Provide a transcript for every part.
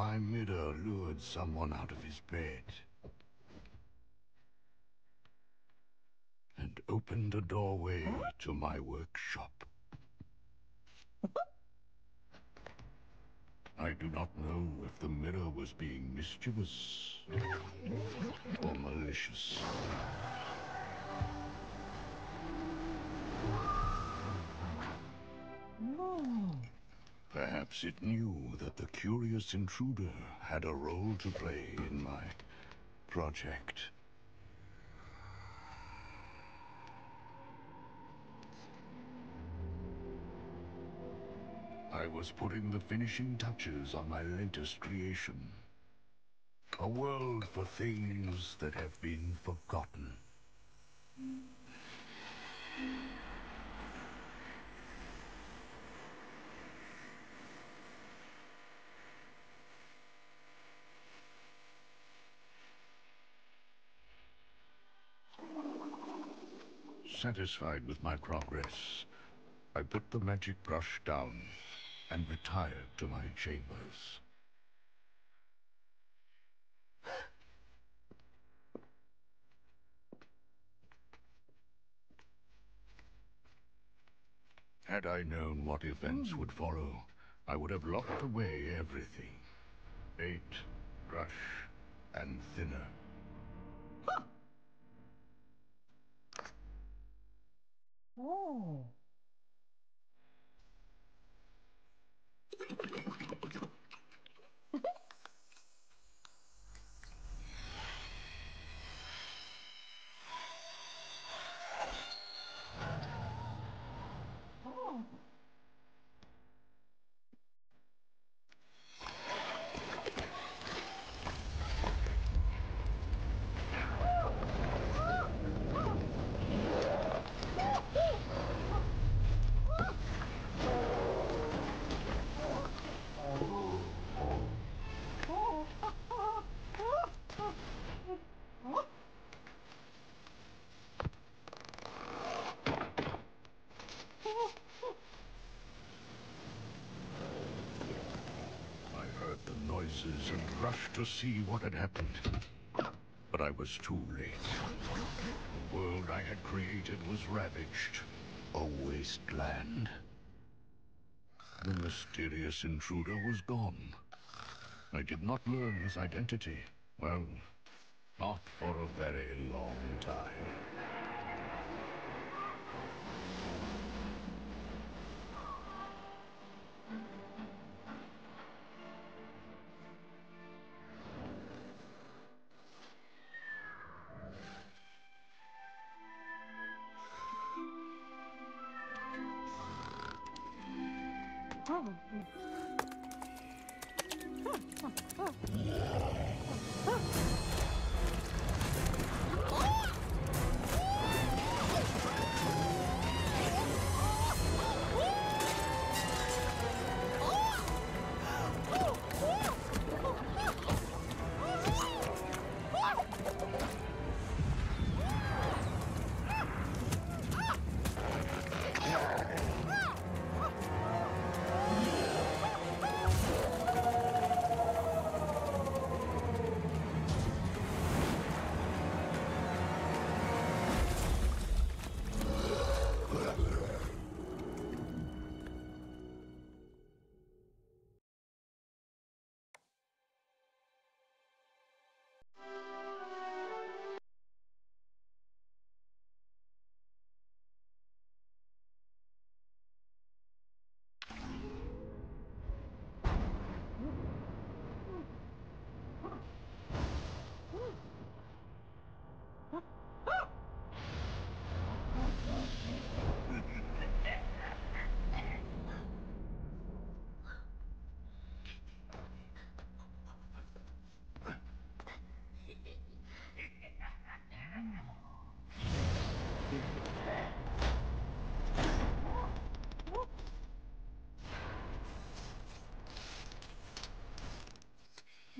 My mirror lured someone out of his bed. And opened a doorway to my workshop. I do not know if the mirror was being mischievous or malicious. Perhaps it knew that the curious intruder had a role to play in my project. I was putting the finishing touches on my latest creation. A world for things that have been forgotten. Satisfied with my progress, I put the magic brush down and retired to my chambers. Had I known what events would follow, I would have locked away everything. Bait, brush, and thinner. Oh. I heard the noises and rushed to see what had happened. But I was too late. The world I had created was ravaged. A wasteland. The mysterious intruder was gone. I did not learn his identity. Well, not for a very long time. Oh.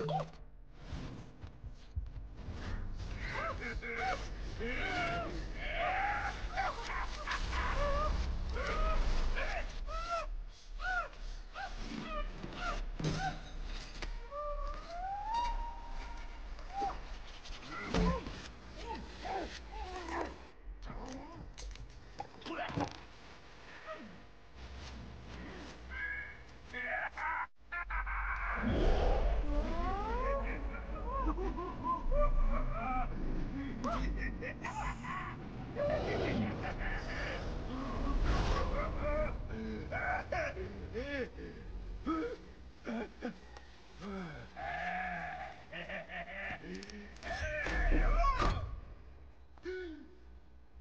Oh!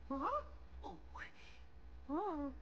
어? 어? 어? 어?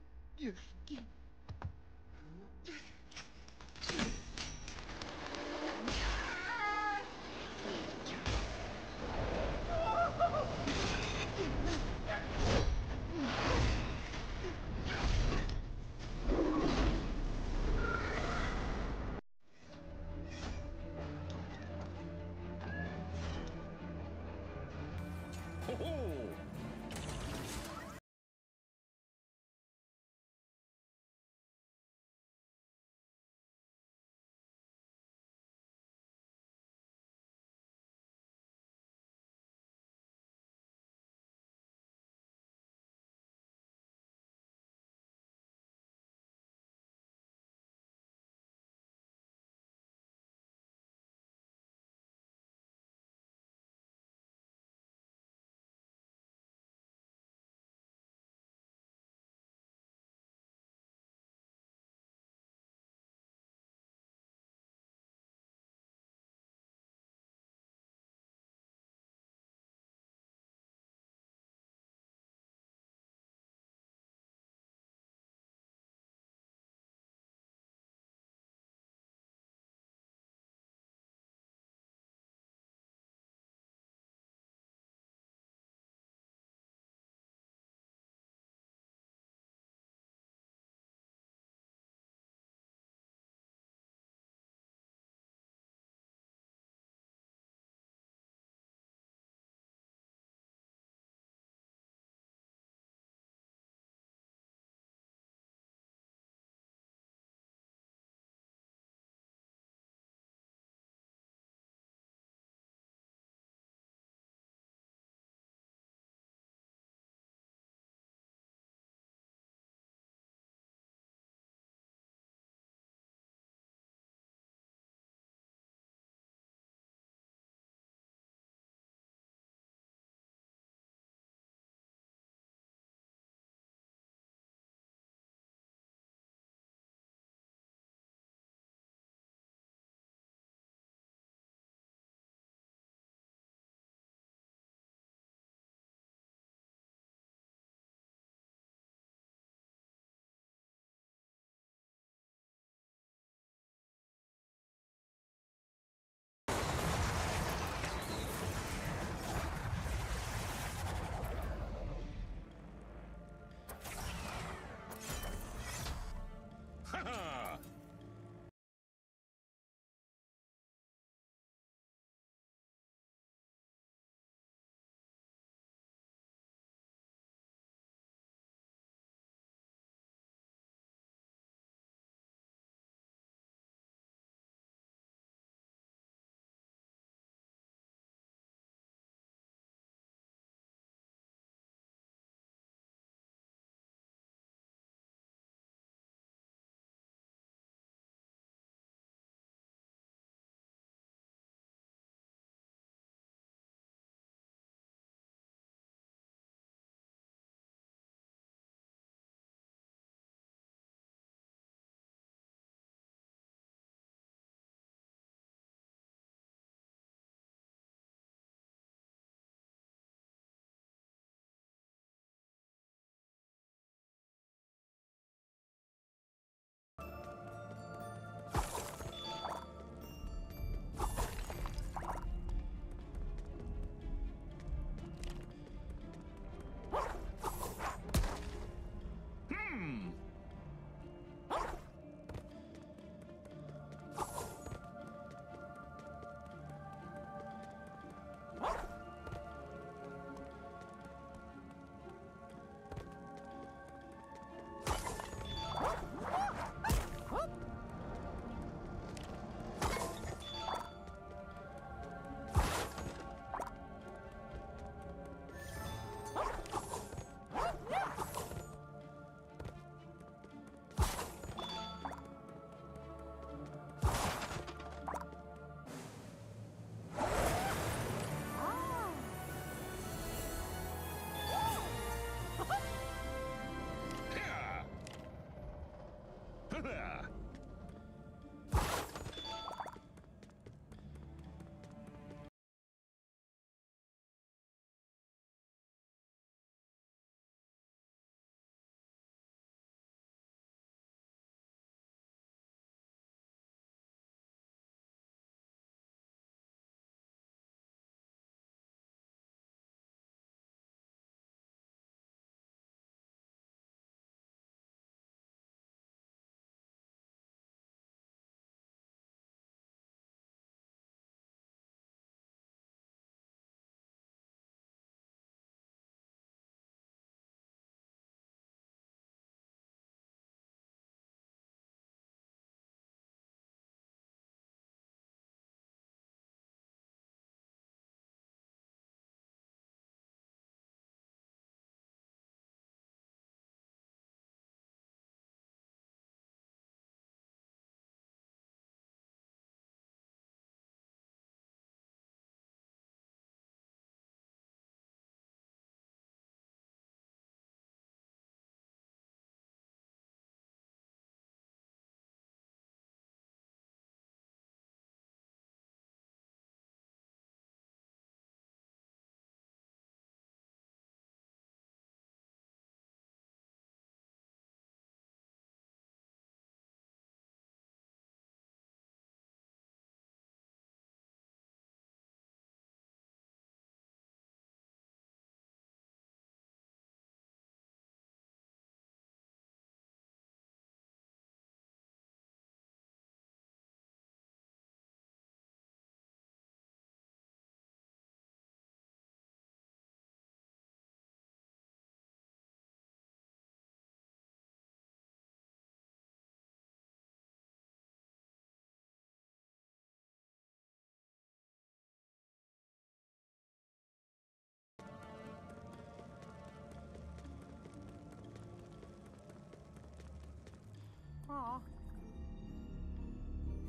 Aw.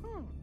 Hmm. Hmm.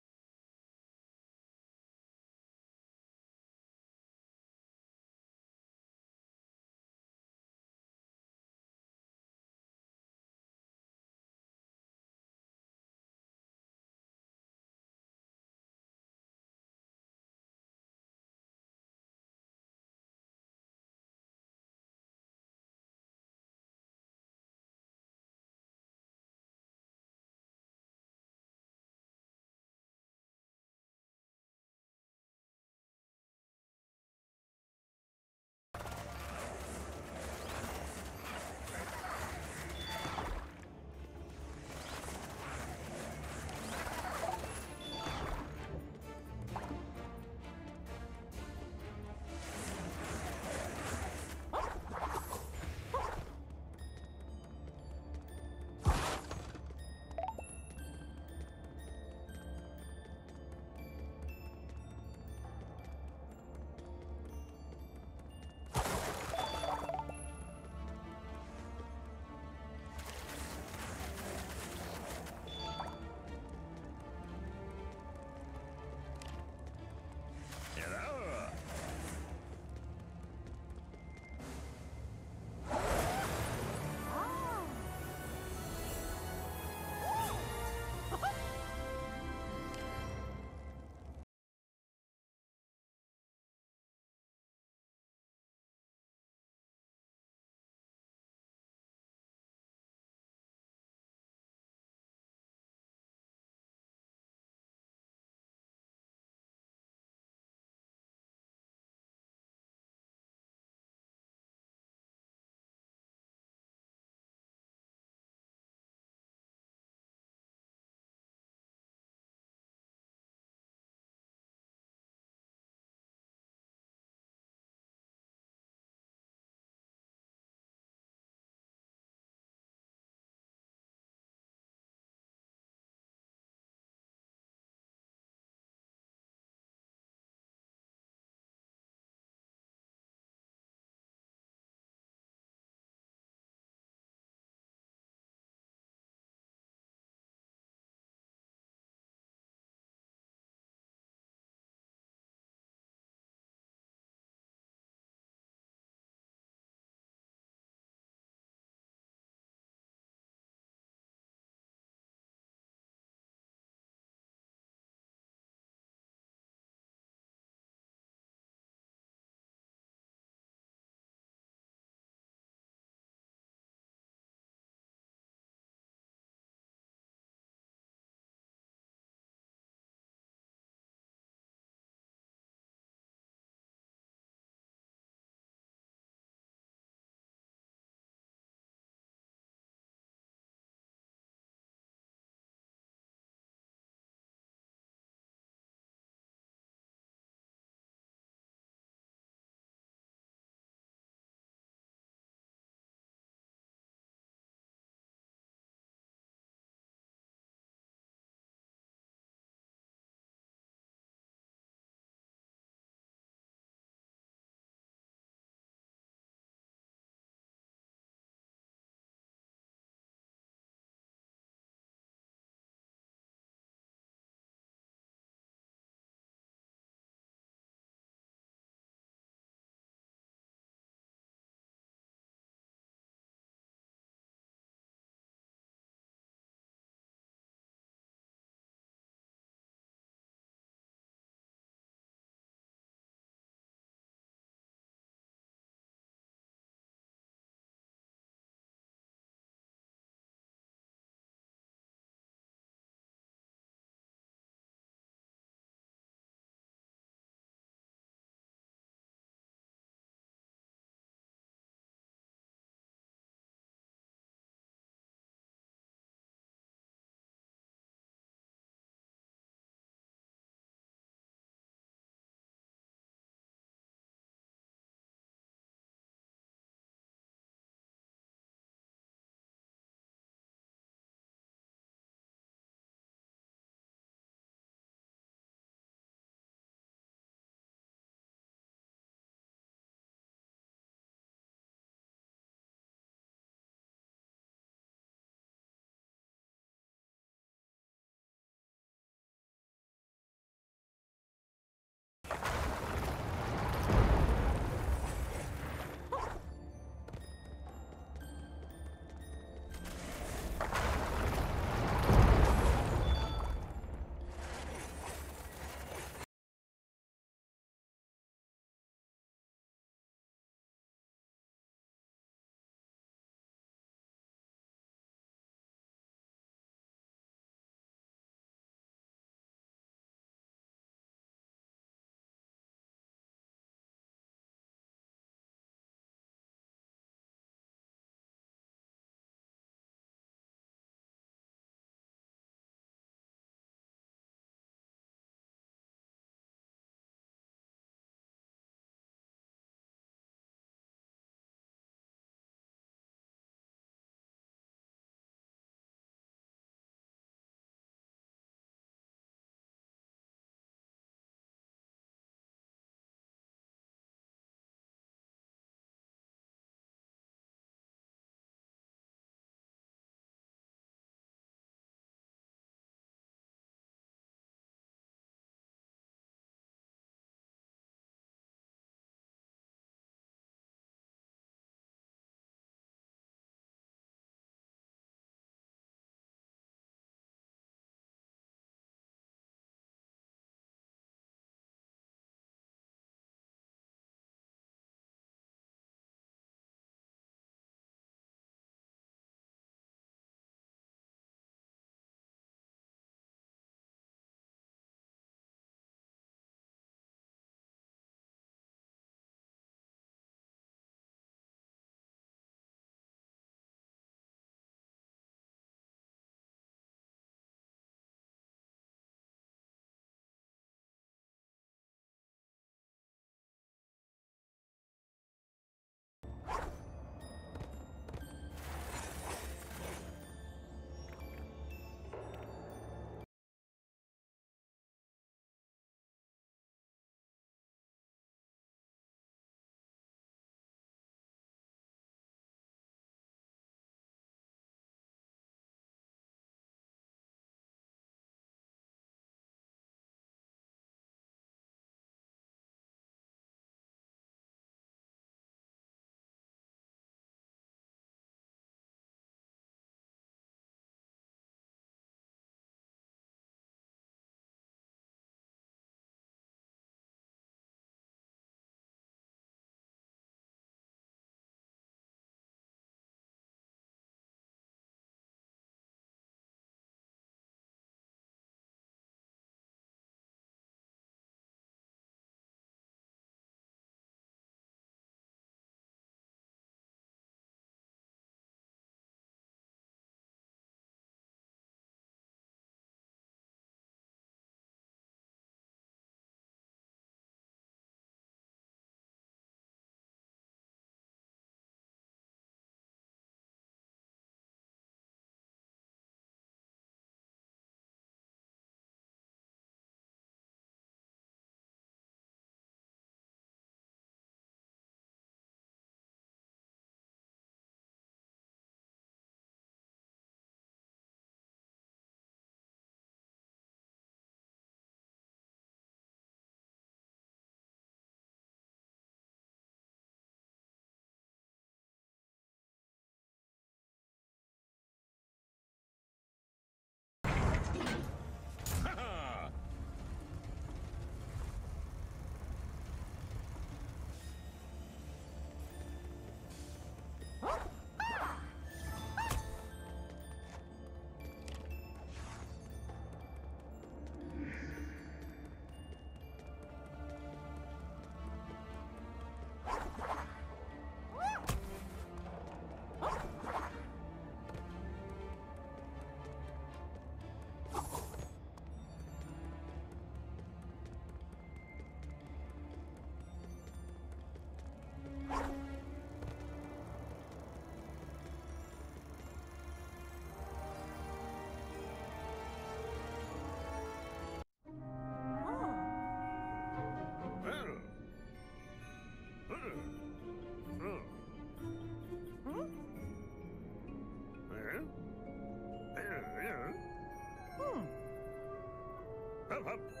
help.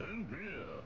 And beer.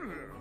Denver.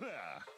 There.